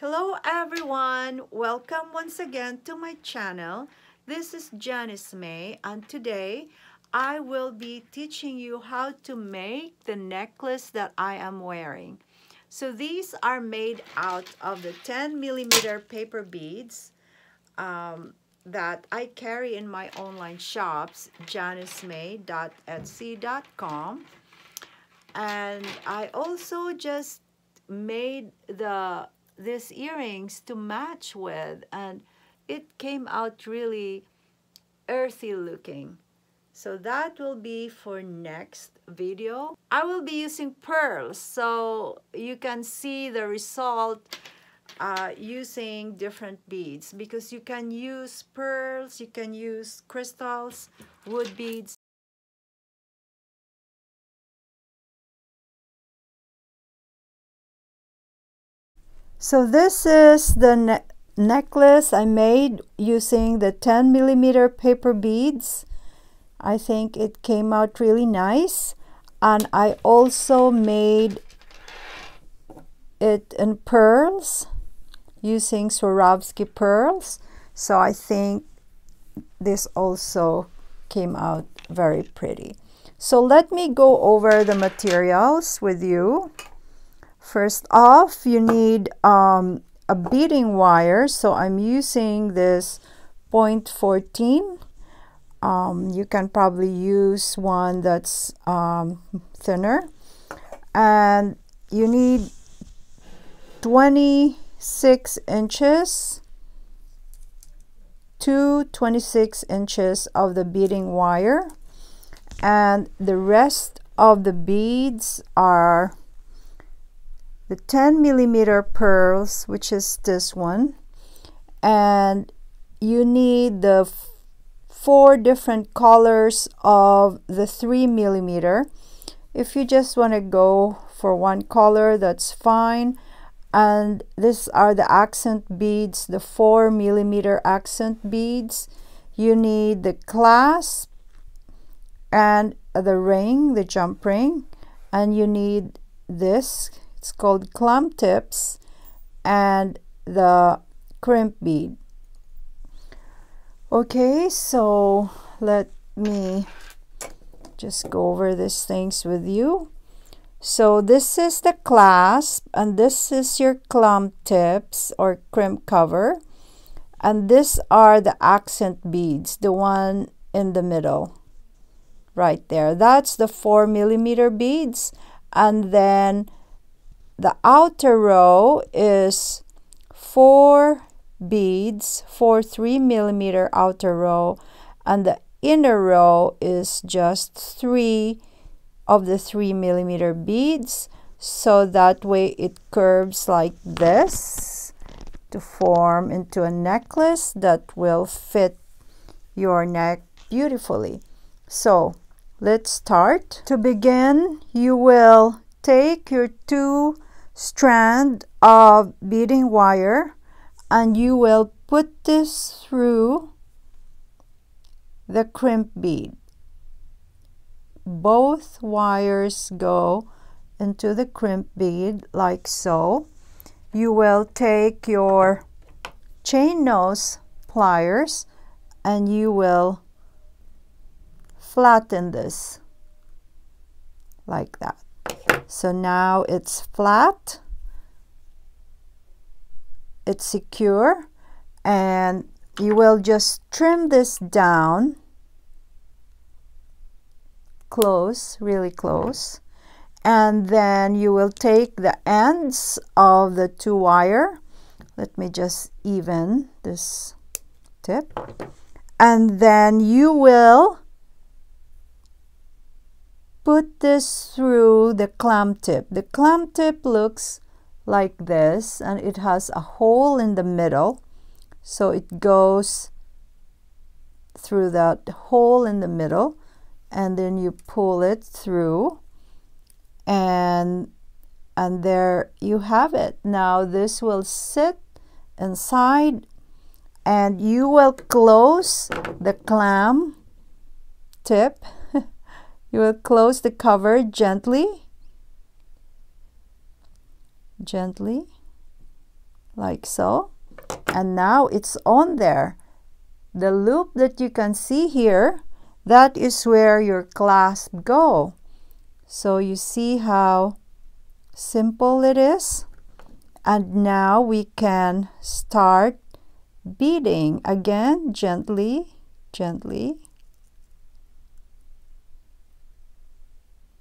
Hello everyone! Welcome once again to my channel. This is Janice Mae and today I will be teaching you how to make the necklace that I am wearing. So these are made out of the 10 millimeter paper beads um, that I carry in my online shops, janicemae.etsy.com. And I also just made the these earrings to match with and it came out really earthy looking. So that will be for next video. I will be using pearls so you can see the result uh, using different beads because you can use pearls you can use crystals wood beads So this is the ne necklace I made using the 10 millimeter paper beads. I think it came out really nice. And I also made it in pearls using Swarovski pearls. So I think this also came out very pretty. So let me go over the materials with you. First off, you need um, a beading wire. So I'm using this 0.14. Um, you can probably use one that's um, thinner. And you need 26 inches to 26 inches of the beading wire. And the rest of the beads are the 10 millimeter pearls which is this one and you need the four different colors of the 3 millimeter. If you just want to go for one color that's fine. And these are the accent beads the 4 millimeter accent beads. You need the clasp and the ring the jump ring and you need this it's called clam tips and the crimp bead. Okay, so let me just go over these things with you. So this is the clasp and this is your clam tips or crimp cover. And these are the accent beads, the one in the middle right there. That's the four millimeter beads. And then the outer row is four beads four three millimeter outer row and the inner row is just three of the three millimeter beads. So that way it curves like this to form into a necklace that will fit your neck beautifully. So let's start. To begin you will take your two strand of beading wire and you will put this through the crimp bead. Both wires go into the crimp bead like so. You will take your chain nose pliers and you will flatten this like that. So now it's flat, it's secure, and you will just trim this down close, really close. And then you will take the ends of the two wire. Let me just even this tip. And then you will put this through the clam tip. The clam tip looks like this and it has a hole in the middle. So it goes through that hole in the middle and then you pull it through and and there you have it. Now this will sit inside and you will close the clam tip you will close the cover gently, gently, like so. And now it's on there. The loop that you can see here that is where your clasp go. So you see how simple it is. And now we can start beading again gently gently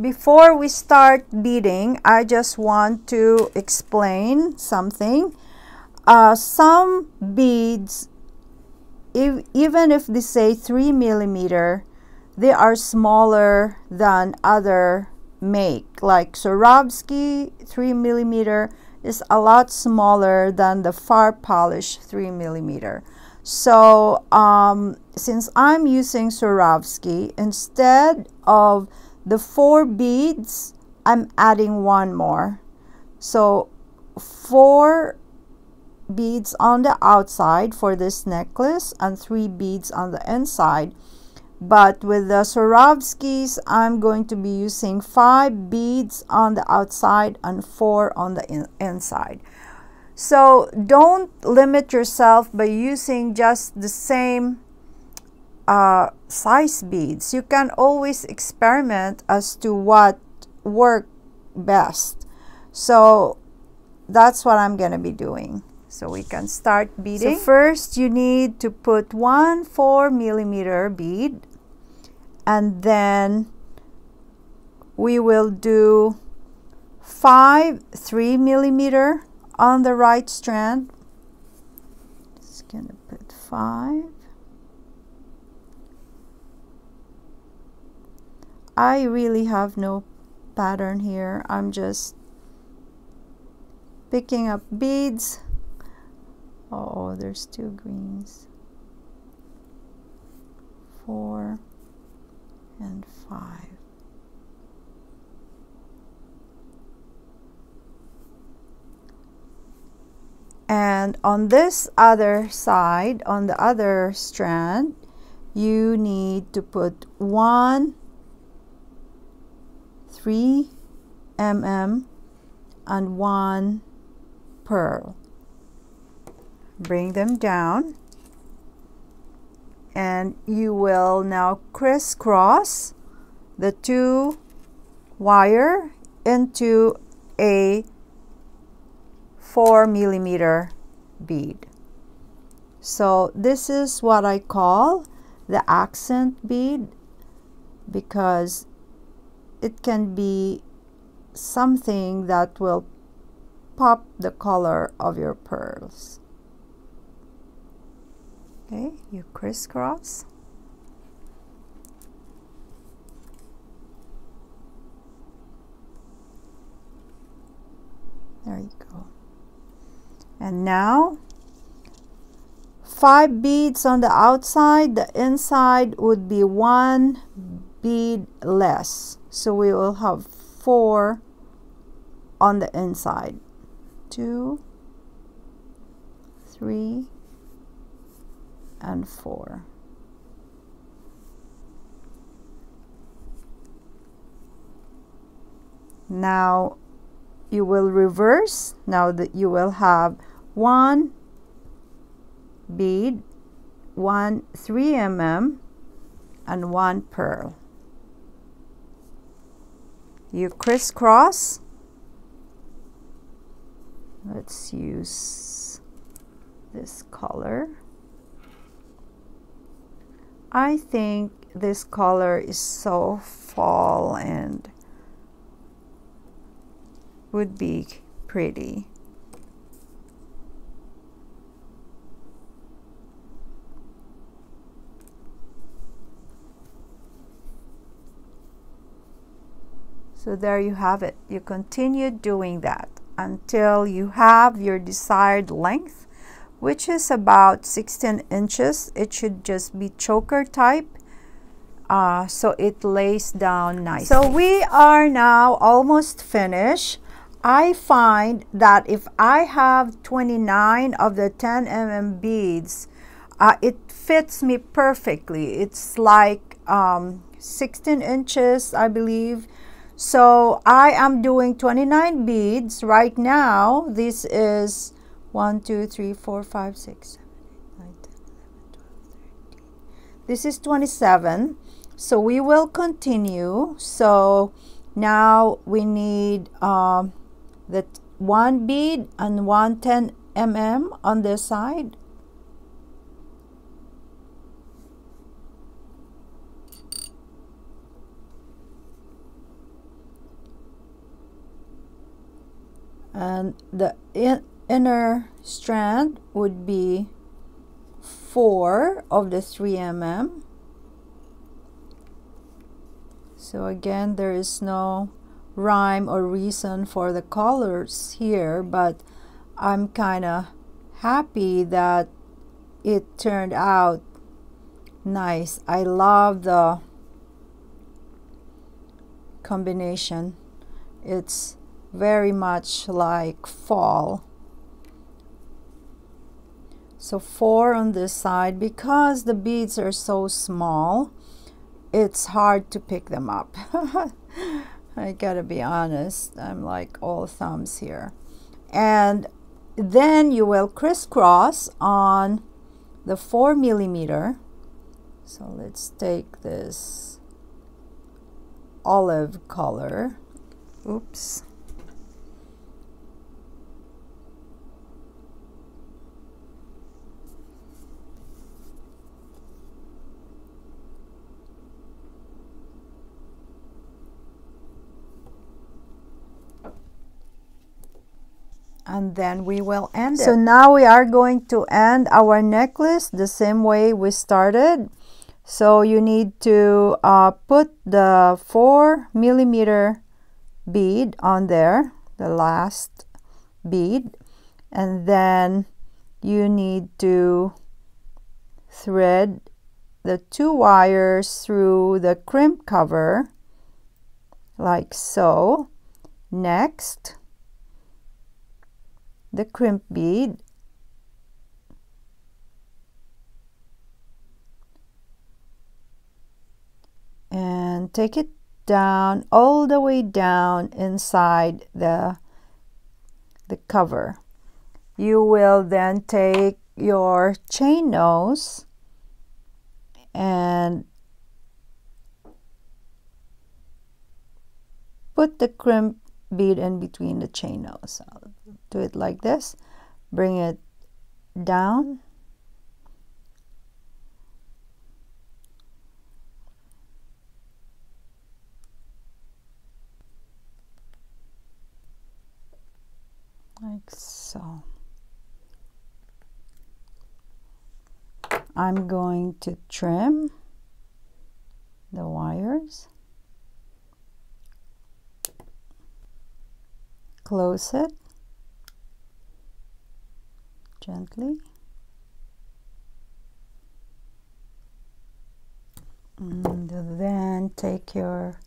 before we start beading I just want to explain something. Uh, some beads if, even if they say 3 millimeter they are smaller than other make. Like Swarovski 3 millimeter is a lot smaller than the fire polish 3 millimeter. So um, since I'm using Swarovski instead of the four beads I'm adding one more. So four beads on the outside for this necklace and three beads on the inside. But with the Swarovskis I'm going to be using five beads on the outside and four on the in inside. So don't limit yourself by using just the same uh, size beads you can always experiment as to what work best. So that's what I'm gonna be doing. So we can start beading so first you need to put one four millimeter bead and then we will do five three millimeter on the right strand. Just gonna put five I really have no pattern here. I'm just picking up beads. Oh there's two greens. Four and 5. And on this other side, on the other strand, you need to put one 3 mm and one pearl. Bring them down and you will now crisscross the two wire into a 4 millimeter bead. So this is what I call the accent bead because it can be something that will pop the color of your pearls. Okay you crisscross. There you go. And now five beads on the outside. The inside would be one bead less so we will have four on the inside two three and 4. Now you will reverse. Now that you will have one bead, one 3 mm, and one pearl. You crisscross. Let's use this color. I think this color is so fall and would be pretty. So there you have it. You continue doing that until you have your desired length which is about 16 inches. It should just be choker type. Uh, so it lays down nice. So we are now almost finished. I find that if I have 29 of the 10 mm beads, uh, it fits me perfectly. It's like um, 16 inches, I believe. So I am doing 29 beads right now. This is 1 2 3 4 5 6 7 8 9 10 11 12 13 this is 27 so we will continue. So now we need um, the one bead and 110 mm on this side and the in inner strand would be 4 of the 3 mm so again there is no rhyme or reason for the colors here but I'm kind of happy that it turned out nice. I love the combination. It's very much like fall. So four on this side because the beads are so small it's hard to pick them up. I gotta be honest I'm like all thumbs here. And then you will crisscross on the four millimeter. So let's take this olive color. Oops and then we will end so it. So now we are going to end our necklace the same way we started. So you need to uh, put the four millimeter bead on there, the last bead, and then you need to thread the two wires through the crimp cover like so. Next, the crimp bead. And take it down all the way down inside the the cover. You will then take your chain nose and put the crimp bead in between the chain nose. I'll do it like this. Bring it down. Like so. I'm going to trim the wires close it gently. And then take your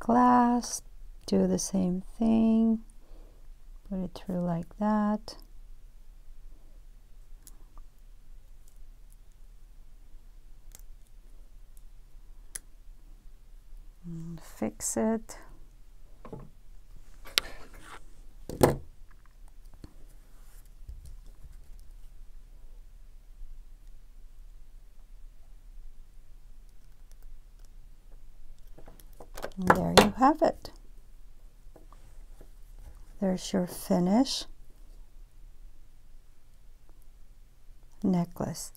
clasp, do the same thing, put it through like that. And fix it. And there you have it. There's your finish necklace.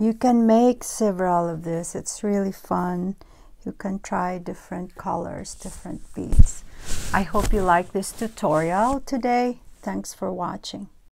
You can make several of this. It's really fun. You can try different colors, different beads. I hope you like this tutorial today. Thanks for watching.